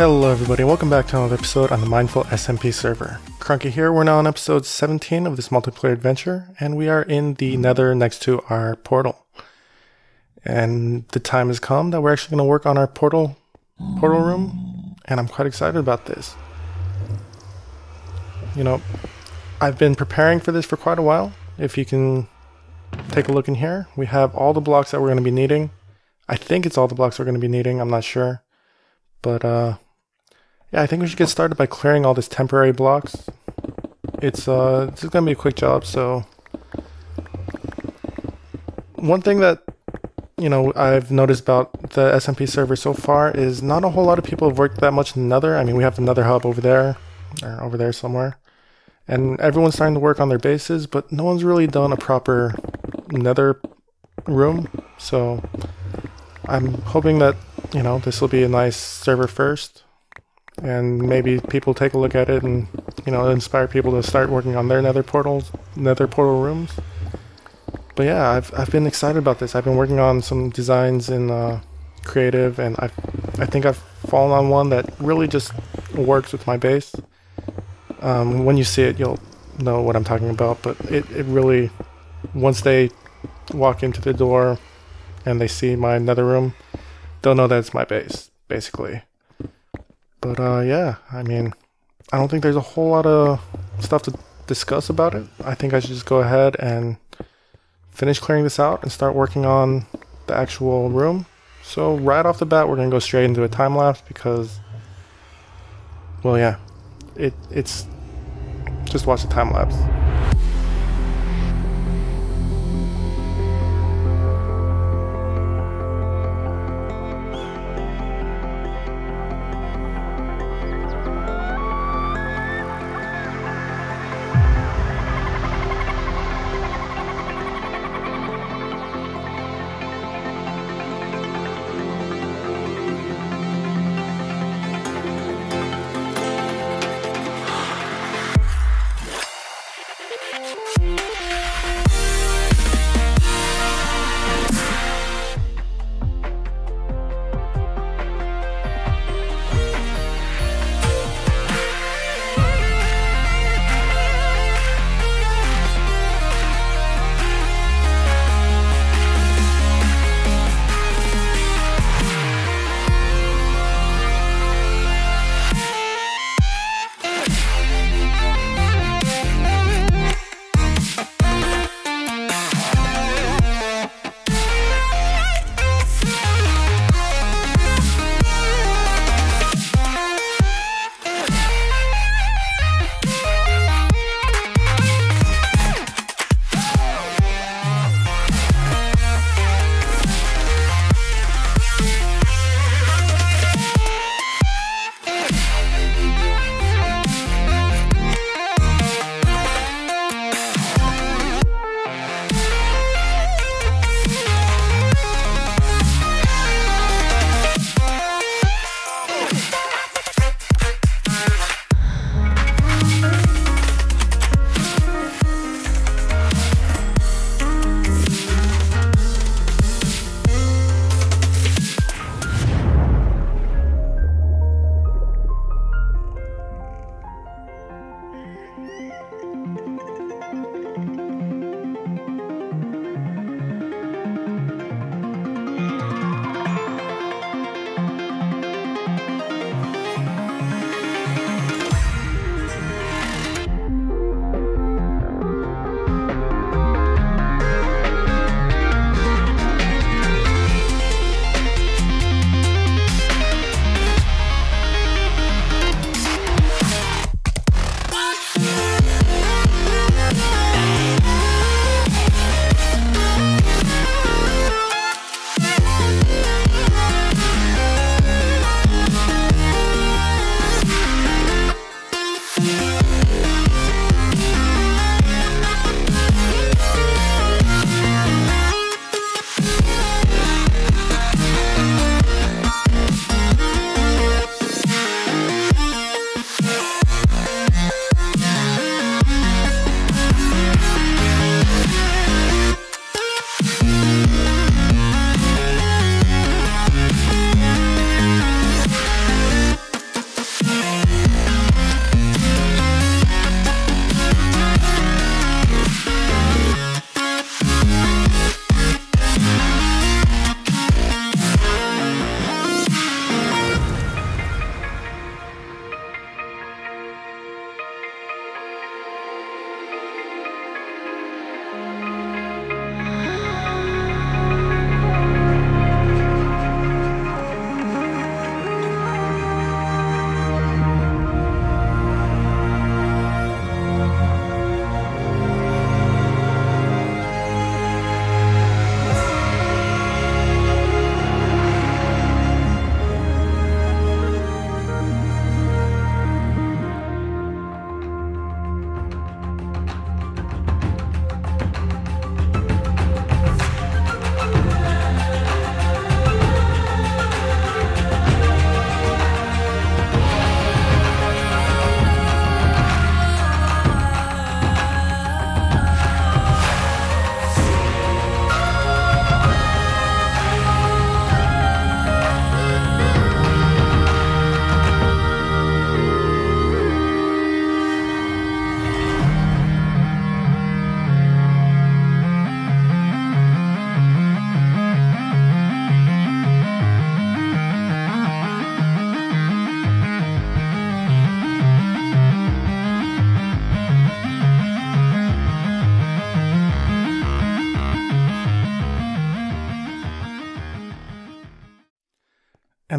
Hello everybody, welcome back to another episode on the Mindful SMP server. Kruncky here, we're now on episode 17 of this multiplayer adventure, and we are in the nether next to our portal. And the time has come that we're actually going to work on our portal portal room, and I'm quite excited about this. You know, I've been preparing for this for quite a while. If you can take a look in here, we have all the blocks that we're going to be needing. I think it's all the blocks we're going to be needing, I'm not sure. But uh, yeah, I think we should get started by clearing all these temporary blocks. It's uh, this is gonna be a quick job. So one thing that you know I've noticed about the SMP server so far is not a whole lot of people have worked that much in Nether. I mean, we have another hub over there, or over there somewhere, and everyone's starting to work on their bases, but no one's really done a proper Nether room. So I'm hoping that you know, this will be a nice server first. And maybe people take a look at it and, you know, inspire people to start working on their nether portals, nether portal rooms. But yeah, I've, I've been excited about this. I've been working on some designs in uh, creative and i I think I've fallen on one that really just works with my base. Um, when you see it, you'll know what I'm talking about, but it, it really, once they walk into the door and they see my nether room, they'll know that it's my base, basically. But uh, yeah, I mean, I don't think there's a whole lot of stuff to discuss about it. I think I should just go ahead and finish clearing this out and start working on the actual room. So right off the bat, we're gonna go straight into a time lapse because, well, yeah, it it's just watch the time lapse.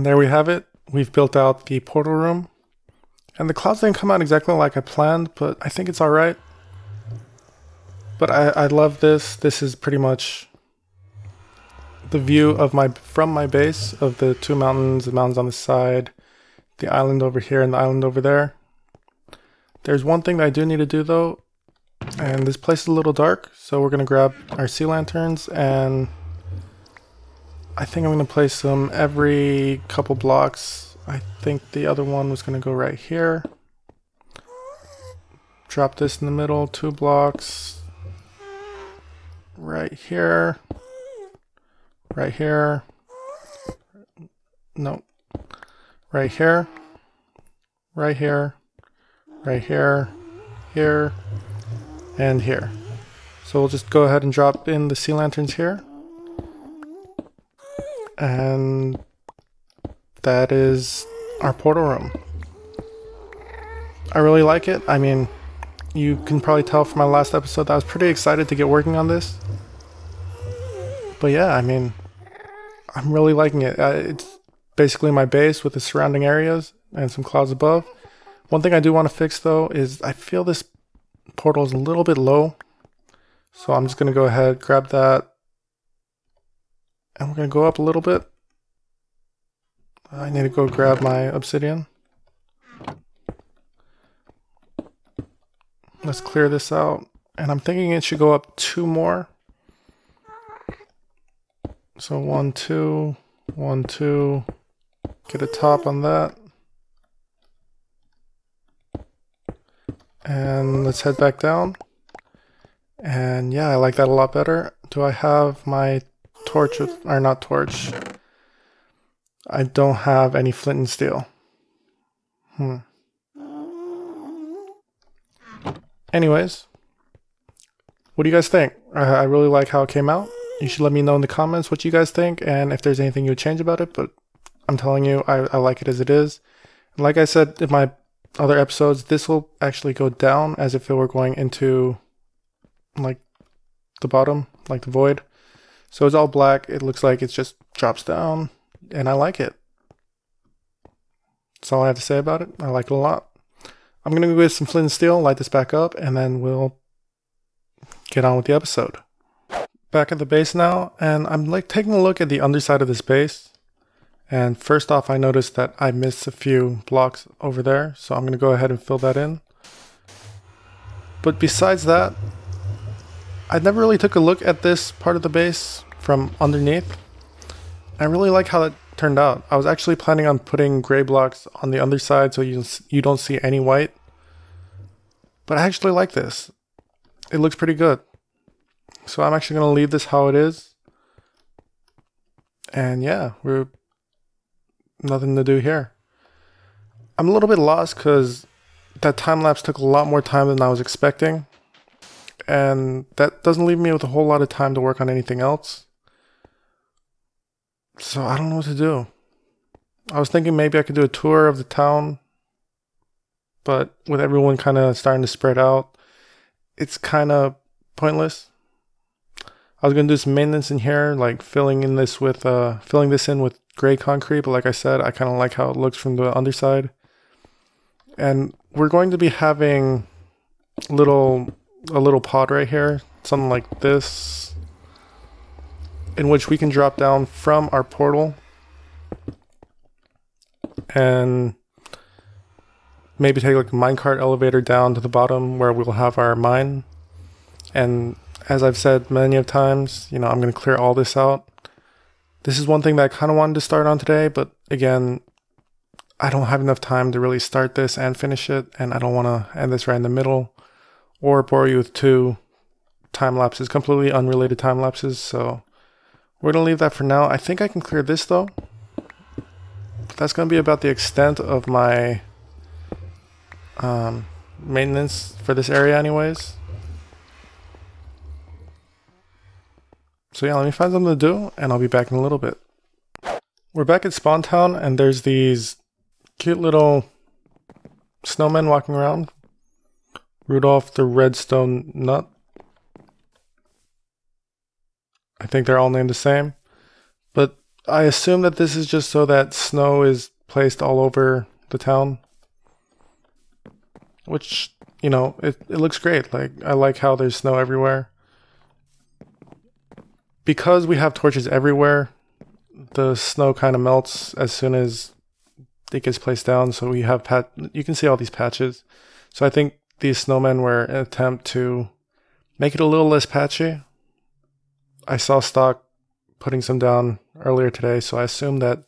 And there we have it. We've built out the portal room. And the clouds didn't come out exactly like I planned, but I think it's alright. But I, I love this. This is pretty much the view of my from my base of the two mountains, the mountains on the side, the island over here and the island over there. There's one thing that I do need to do though, and this place is a little dark, so we're gonna grab our sea lanterns and I think I'm gonna place them every couple blocks. I think the other one was gonna go right here. Drop this in the middle, two blocks. Right here. Right here. No. Right here. Right here. Right here. Here. And here. So we'll just go ahead and drop in the sea lanterns here. And that is our portal room. I really like it. I mean, you can probably tell from my last episode that I was pretty excited to get working on this. But yeah, I mean, I'm really liking it. Uh, it's basically my base with the surrounding areas and some clouds above. One thing I do want to fix though is I feel this portal is a little bit low. So I'm just going to go ahead, grab that. And we're going to go up a little bit. I need to go grab my obsidian. Let's clear this out. And I'm thinking it should go up two more. So one, two, one, two. Get a top on that. And let's head back down. And yeah, I like that a lot better. Do I have my torch, with, or not torch? I don't have any flint and steel. Hmm. Anyways, what do you guys think? I, I really like how it came out you should let me know in the comments what you guys think and if there's anything you would change about it. But I'm telling you, I, I like it as it is. And like I said in my other episodes, this will actually go down as if it were going into like the bottom, like the void. So it's all black. It looks like it just drops down and I like it. That's all I have to say about it. I like it a lot. I'm going to go get some flint and steel, light this back up, and then we'll get on with the episode back at the base now, and I'm like taking a look at the underside of this base. And first off, I noticed that I missed a few blocks over there, so I'm going to go ahead and fill that in. But besides that, I never really took a look at this part of the base from underneath. I really like how it turned out. I was actually planning on putting gray blocks on the underside so you, you don't see any white. But I actually like this. It looks pretty good. So I'm actually going to leave this how it is. And yeah, we're nothing to do here. I'm a little bit lost because that time lapse took a lot more time than I was expecting. And that doesn't leave me with a whole lot of time to work on anything else. So I don't know what to do. I was thinking maybe I could do a tour of the town, but with everyone kind of starting to spread out, it's kind of pointless. I was gonna do some maintenance in here, like filling in this with uh filling this in with gray concrete, but like I said, I kind of like how it looks from the underside. And we're going to be having little a little pod right here, something like this, in which we can drop down from our portal and maybe take like a minecart elevator down to the bottom where we'll have our mine and as I've said many of times, you know, I'm going to clear all this out. This is one thing that I kind of wanted to start on today, but again, I don't have enough time to really start this and finish it, and I don't want to end this right in the middle or bore you with two time lapses, completely unrelated time lapses. So we're going to leave that for now. I think I can clear this though. But that's going to be about the extent of my um, maintenance for this area anyways. So yeah, let me find something to do, and I'll be back in a little bit. We're back at Spawn Town, and there's these cute little snowmen walking around. Rudolph the Redstone Nut. I think they're all named the same. But I assume that this is just so that snow is placed all over the town. Which, you know, it, it looks great. Like, I like how there's snow everywhere. Because we have torches everywhere, the snow kind of melts as soon as it gets placed down. So we have pat. You can see all these patches. So I think these snowmen were an attempt to make it a little less patchy. I saw Stalk putting some down earlier today, so I assume that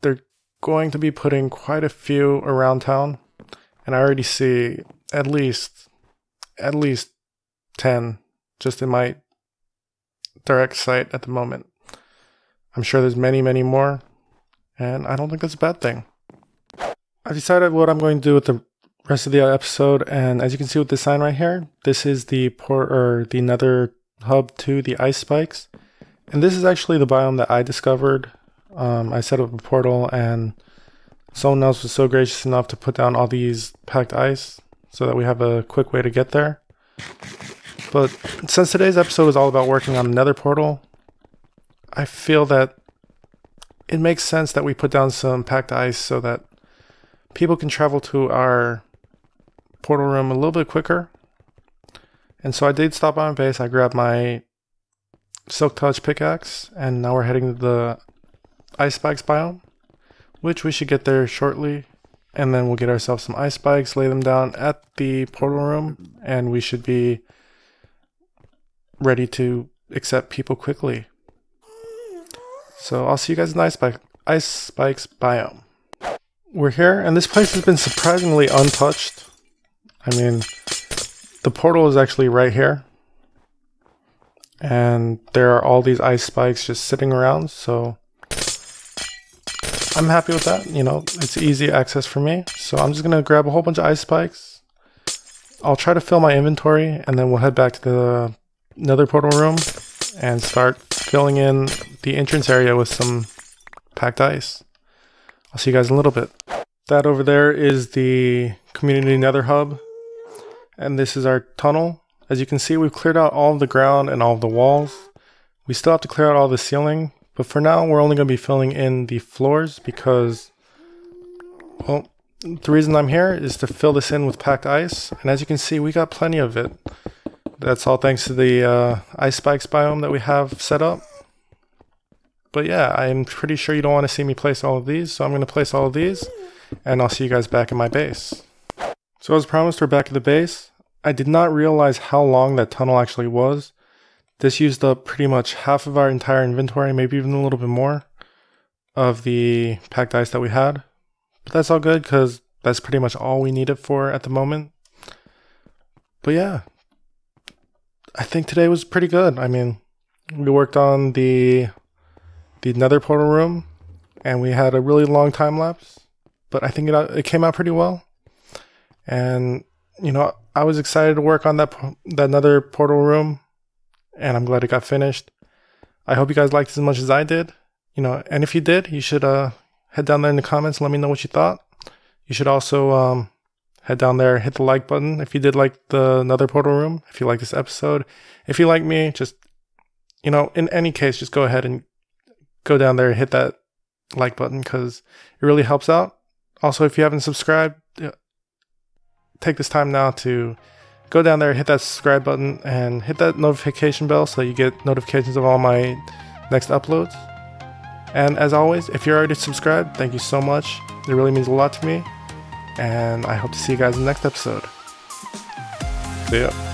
they're going to be putting quite a few around town. And I already see at least at least 10 just in my direct sight at the moment. I'm sure there's many, many more, and I don't think that's a bad thing. I've decided what I'm going to do with the rest of the episode, and as you can see with this sign right here, this is the port or the nether hub to the ice spikes. And this is actually the biome that I discovered. Um, I set up a portal and someone else was so gracious enough to put down all these packed ice so that we have a quick way to get there. But since today's episode is all about working on another portal, I feel that it makes sense that we put down some packed ice so that people can travel to our portal room a little bit quicker. And so I did stop by my base. I grabbed my Silk Touch pickaxe, and now we're heading to the Ice Spikes biome, which we should get there shortly. And then we'll get ourselves some ice spikes, lay them down at the portal room, and we should be ready to accept people quickly. So I'll see you guys in the Ice, Spike, ice Spikes biome. We're here, and this place has been surprisingly untouched. I mean, the portal is actually right here. And there are all these ice spikes just sitting around, so I'm happy with that. You know, it's easy access for me. So I'm just gonna grab a whole bunch of ice spikes. I'll try to fill my inventory and then we'll head back to the nether portal room and start filling in the entrance area with some packed ice. I'll see you guys in a little bit. That over there is the community nether hub. And this is our tunnel. As you can see, we've cleared out all of the ground and all of the walls. We still have to clear out all the ceiling, but for now, we're only going to be filling in the floors because, well, the reason I'm here is to fill this in with packed ice. And as you can see, we got plenty of it. That's all thanks to the uh, ice spikes biome that we have set up. But yeah, I'm pretty sure you don't want to see me place all of these, so I'm going to place all of these, and I'll see you guys back in my base. So as promised, we're back at the base. I did not realize how long that tunnel actually was. This used up pretty much half of our entire inventory, maybe even a little bit more of the packed ice that we had. But that's all good because that's pretty much all we need it for at the moment. But yeah, I think today was pretty good. I mean, we worked on the the nether portal room and we had a really long time lapse, but I think it, it came out pretty well. And you know, I was excited to work on that that nether portal room, and I'm glad it got finished. I hope you guys liked as much as I did. You know, and if you did, you should uh, head down there in the comments let me know what you thought. You should also um, head down there, hit the like button if you did like the another portal room. If you like this episode, if you like me, just you know, in any case, just go ahead and go down there and hit that like button because it really helps out. Also, if you haven't subscribed, take this time now to go down there, hit that subscribe button, and hit that notification bell so you get notifications of all my next uploads. And as always, if you're already subscribed, thank you so much. It really means a lot to me. And I hope to see you guys in the next episode. See ya.